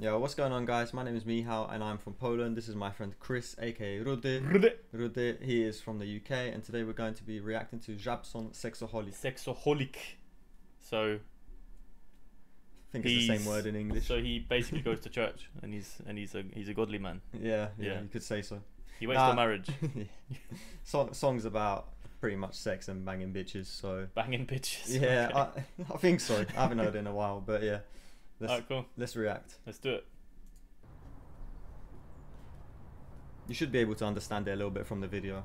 Yo, what's going on, guys? My name is Mihao, and I'm from Poland. This is my friend Chris, aka Rudy. Rudy, he is from the UK, and today we're going to be reacting to Jabson Sexoholic. Sexoholic. So I think it's the same word in English. So he basically goes to church, and he's and he's a he's a godly man. yeah, yeah, Yeah. you could say so. He waits Nah. till marriage, Song, songs about pretty much sex and banging bitches. So banging bitches. yeah, Okay. I, I think so. I haven't heard it in a while, but yeah, let's Alright, cool. let's react. Let's do it. You should be able to understand it a little bit from the video.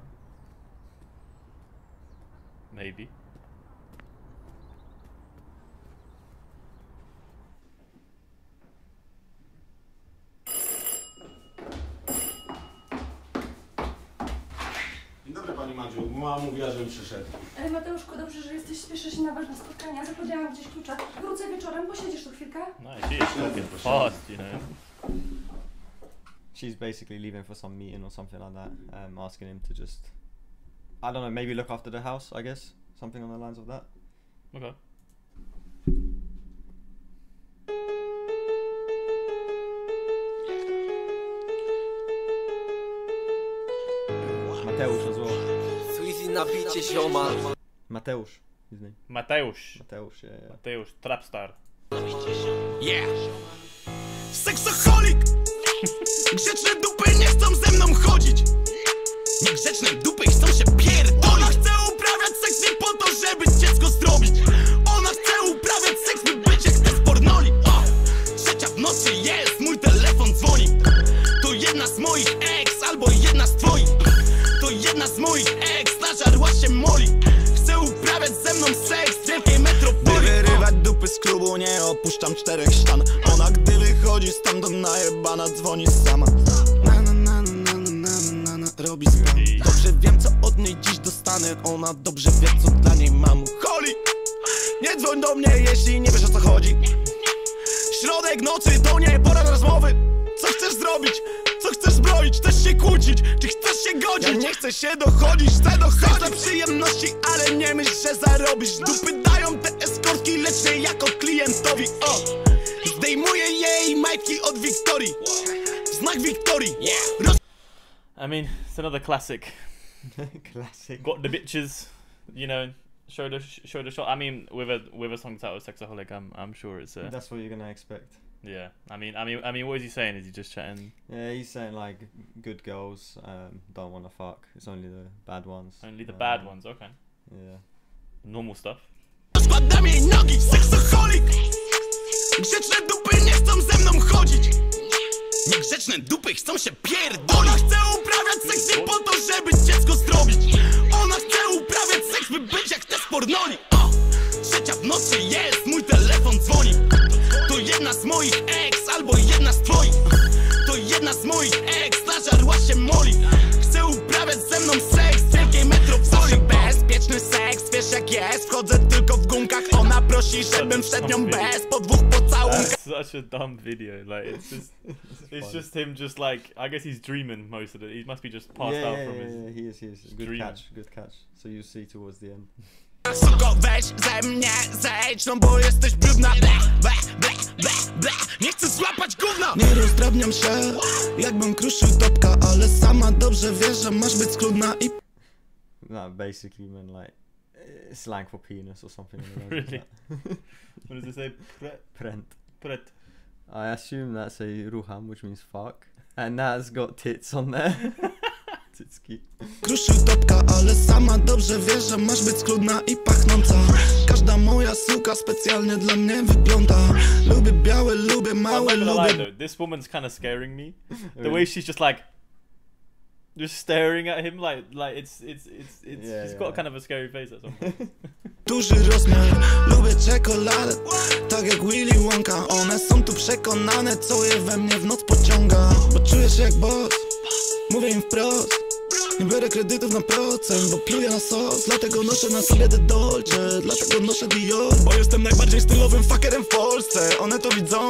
Maybe. Pani Madziu. Mama mówiła, żebym przyszedł. Ej, Mateuszku, dobrze, że jesteś, spieszę się na ważne spotkania. Zapowiedziałam gdzieś klucza. Wrócę wieczorem, posiedzisz tu chwilkę? Nice. Is fast, you know. She's basically leaving for some meeting or something like that, um, asking him to just, I don't know, maybe look after the house. I guess something on the lines of that. Okay. Nabicie zioma Mateusz. Mateusz. Mateusz, yeah, yeah. Mateusz, Trapstar. Yeah Seksoholik Grzeczne dupy seks, metropolii. By wyrywać dupy z klubu nie opuszczam czterech ścian. Ona gdy wychodzi stamtąd najebana dzwoni sama. Na, na, na, na, na, na, na, robi spam Dobrze wiem co od niej dziś dostanę. Ona dobrze wie co dla niej mam. Holi! Nie dzwoń do mnie jeśli nie wiesz o co chodzi. Środek nocy to nie pora na rozmowy. Co chcesz zrobić? Co chcesz zbroić? Chcesz się kłócić? Czy chcesz się godzić? Ja nie chcę się dochodzić, chcę dochodzić dla przyjemności, ale nie myśl, że zarobisz Dupy dają te eskortki, lecz nie jako klientowi O! Zdejmuję jej majtki od Wiktorii Znak Wiktorii Roz I mean, it's another classic. Classic. Got the bitches, you know. Show the show the shot. I mean, with a with a song title "Sexaholic," I'm I'm sure it's a That's what you're gonna expect. Yeah. I mean, I mean, I mean, what is he saying? Is he just chatting? Yeah, he's saying like good girls um, don't want to fuck. It's only the bad ones. Only the bad Um, ones. Okay, Yeah. normal stuff. Rozkładam jej nogi, seksoholik Grzeczne dupy nie chcą ze mną chodzić Niegrzeczne dupy chcą się pierdolić Ona chce uprawiać seks nie po to, żeby dziecko zrobić Ona chce uprawiać seks, by być jak te z pornoli o! Trzecia w nocy jest, jedna z moich ex, albo jedna z twoich To jedna z moich ex, nażarła się moli Chce uprawiać ze mną seks w wielkiej metropolii Bezpieczny seks, wiesz jak jest Wchodzę tylko w gumkach, ona prosi, żebym wszedł nią bez Po dwóch pocałunkach That's such a dumb video. Like it's just it's just him just like I guess he's dreaming most of it. He must be just passed yeah, out yeah, from yeah, his yeah, he is, he is. Good dream. catch, good catch. So you see towards the end. Suko, weź ze mnie zejdź, no bo jesteś brudna ble, ble, ble, ble, ble. Nie chcę złapać gówna Nie rozdrabniam się, jakbym kruszył topka Ale sama dobrze wie, że masz być schludna i No, basically, man, like uh, slang for penis or something. Really? what does it say? Pre- Prent. pret. I assume that's a ruham, which means fuck, and that's got tits on there. Titski. kruszył topka Ale sama dobrze wie, że masz być schludna i pachnąca Każda moja suka specjalnie dla mnie wygląda Lubię białe, lubię małe, gonna lie lubię though, this woman's kind of scaring me. The way she's just like, just staring at him like like it's it's it's it's. Yeah, she's yeah. got kind of a scary face at some point. duży rozmiar Lubię czekoladę, tak jak Willy Wonka One są tu przekonane, co je we mnie w noc pociąga Bo czuję się jak boss, mówię im wprost Nie biorę kredytów na procent, bo pluję na sos Dlatego noszę na sobie te Dolce, dlatego noszę Dior Bo jestem najbardziej stylowym fuckerem w Polsce One to widzą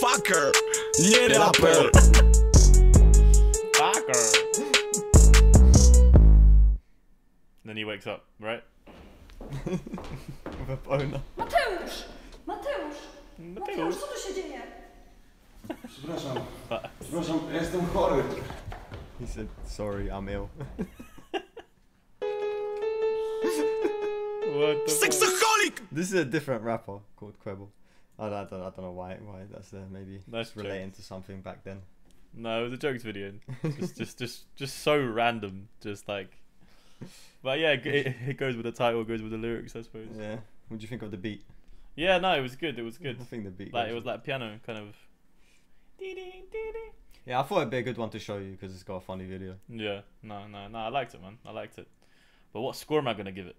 Fucker, nie raper Fucker. then he wakes up, right? With a boner. Mateusz! Mateusz! Mateusz, Mateusz. co tu się dzieje? Przepraszam, przepraszam, ja jestem chory. He said, "Sorry, I'm ill." what the fuck? This is a different rapper called Quibble. I don't, I don't, I don't know why. Why that's there? Maybe That's it's relating to something back then. No, it was a jokes video. Just, just, just, just so random. Just like, but yeah, it, it goes with the title, goes with the lyrics, I suppose. Yeah. What do you think of the beat? Yeah, no, it was good. It was good. I think the beat. Like it was like piano kind of. Yeah, I thought it'd be a good one to show you because it's got a funny video. Yeah, no, no, no. I liked it, man. I liked it. But what score am I gonna give it?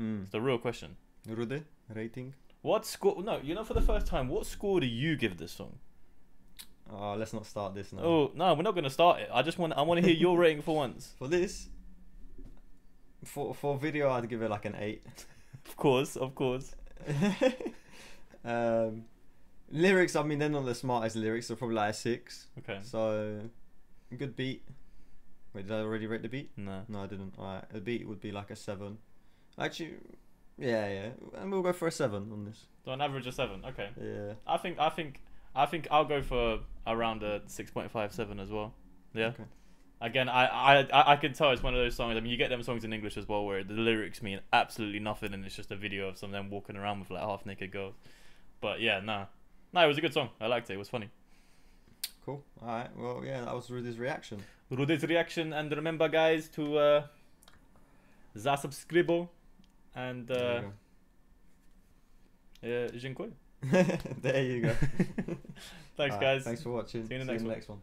Mm. It's the real question. Rude rating. What score? No, you know, for the first time, what score do you give this song? Oh, let's not start this now. Oh no, we're not gonna start it. I just want, I want to hear your rating for once. For this, for for video, I'd give it like an eight. Of course, of course. um, lyrics, I mean, they're not the smartest lyrics. They're probably like a six. Okay. So, good beat. Wait, did I already rate the beat? No. No, I didn't. Alright, a beat would be like a seven. Actually, yeah, yeah, and we'll go for a seven on this. So an average of seven. Okay. Yeah. I think, I think, I think I'll go for around a six point five seven as well. Yeah. Okay. Again, I, I, I- I can tell it's one of those songs. I mean, you get them songs in English as well, where the lyrics mean absolutely nothing, and it's just a video of some of them walking around with like half naked girls. But yeah, nah, no, it was a good song. I liked it. It was funny. Cool. Alright. Well, yeah, that was Rudy's reaction. Rudy's reaction, and remember, guys, to uh, zasubscribo and There uh, you uh, go. there you go. Thanks, guys. Thanks for watching. See you in the next one. next one.